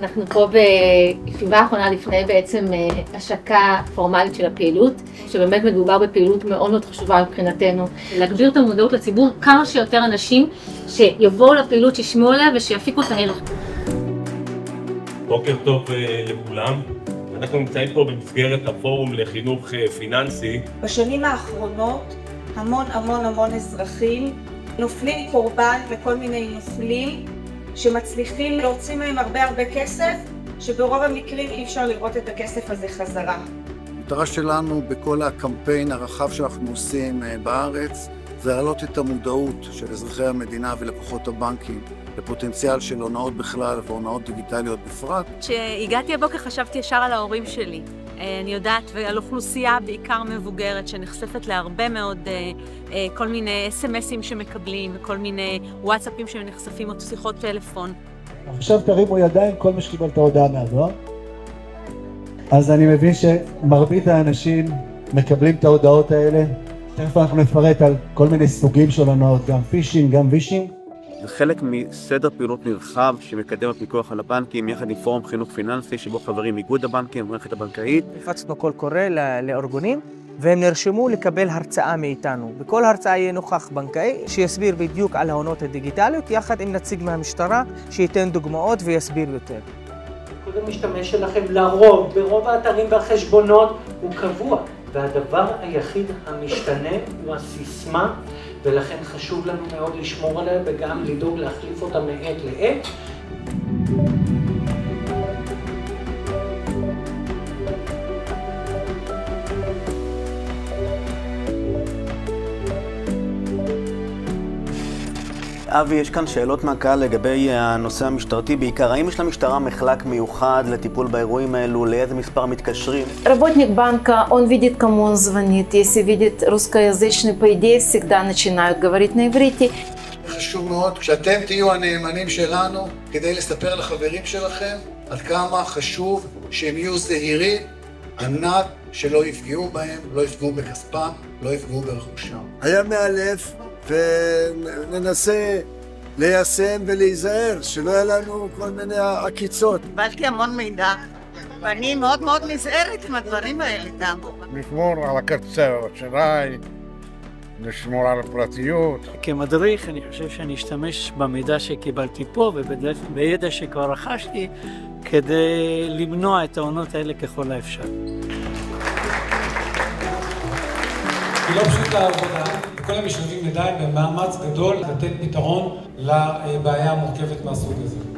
אנחנו פה בישיבה האחרונה לפני בעצם השקה פורמלית של הפעילות, שבאמת מדובר בפעילות מאוד מאוד חשובה מבחינתנו, להגביר את המודעות לציבור, כמה שיותר אנשים שיבואו לפעילות, שישמעו עליה ושיפיקו את הערך. בוקר טוב לכולם. אנחנו נמצאים פה במסגרת הפורום לחינוך פיננסי. בשנים האחרונות המון המון המון אזרחים נופלים קורבן לכל מיני נופלים שמצליחים להוציא מהם הרבה הרבה כסף, שברוב המקרים אי אפשר לראות את הכסף הזה חזרה. המטרה שלנו בכל הקמפיין הרחב שאנחנו עושים בארץ זה להעלות את המודעות של אזרחי המדינה ולקוחות הבנקים לפוטנציאל של הונאות בכלל והונאות דיגיטליות בפרט. כשהגעתי הבוקר חשבתי ישר על ההורים שלי. אני יודעת, ועל אוכלוסייה בעיקר מבוגרת שנחשפת להרבה מאוד כל מיני אס.אם.אסים שמקבלים, וכל מיני וואטסאפים שנחשפים או שיחות טלפון. עכשיו תרימו ידיים כל מי שקיבל את ההודעה מהדואר. אז אני מבין שמרבית האנשים מקבלים את ההודעות האלה. תכף אנחנו נפרט על כל מיני סוגים של הונאות, גם phishing, גם vishing. זה חלק מסדר פעילות נרחב שמקדם הפיקוח על הבנקים יחד עם פורום חינוך פיננסי שבו חברים איגוד הבנקים ומערכת הבנקאית. הפצנו קול קורא לארגונים והם נרשמו לקבל הרצאה מאיתנו. בכל הרצאה יהיה נוכח בנקאי שיסביר בדיוק על ההונות הדיגיטליות יחד עם נציג מהמשטרה שייתן דוגמאות ויסביר יותר. קוד המשתמש שלכם לרוב, ברוב האתרים והחשבונות הוא קבוע והדבר היחיד המשתנה הוא הסיסמה ולכן חשוב לנו מאוד לשמור עליה וגם לדאוג להחליף אותה מעת לעת. אבי, יש כאן שאלות מהקהל לגבי הנושא המשטרתי בעיקר. האם יש למשטרה מחלק מיוחד לטיפול באירועים האלו? לאיזה מספר מתקשרים? Работник банка, он видит, кому он звонит. Если видит русскоязычный, по идее, всегда начинают говорить на иврите. חשוב מאוד שאתם תהיו הנאמנים שלנו כדי לספר לחברים שלכם עד כמה חשוב שהם יהיו זהירים על מנת שלא יפגעו בהם, לא יפגעו בכספם, לא יפגעו ברכושם. היה מאלף וננסה ליישם ולהיזהר, שלא יהיה לנו כל מיני עקיצות. קיבלתי המון מידע, ואני מאוד מאוד נזהרת עם הדברים האלה גם. לשמור על הכרטיסי אשראי, לשמור על הפרטיות. כמדריך אני חושב שאני אשתמש במידע שקיבלתי פה ובידע שכבר רכשתי כדי למנוע את העונות האלה ככל האפשר. היא לא פשוטה העבודה, וכל המשלבים ידיים במאמץ גדול לתת פתרון לבעיה המורכבת מהסוג הזה.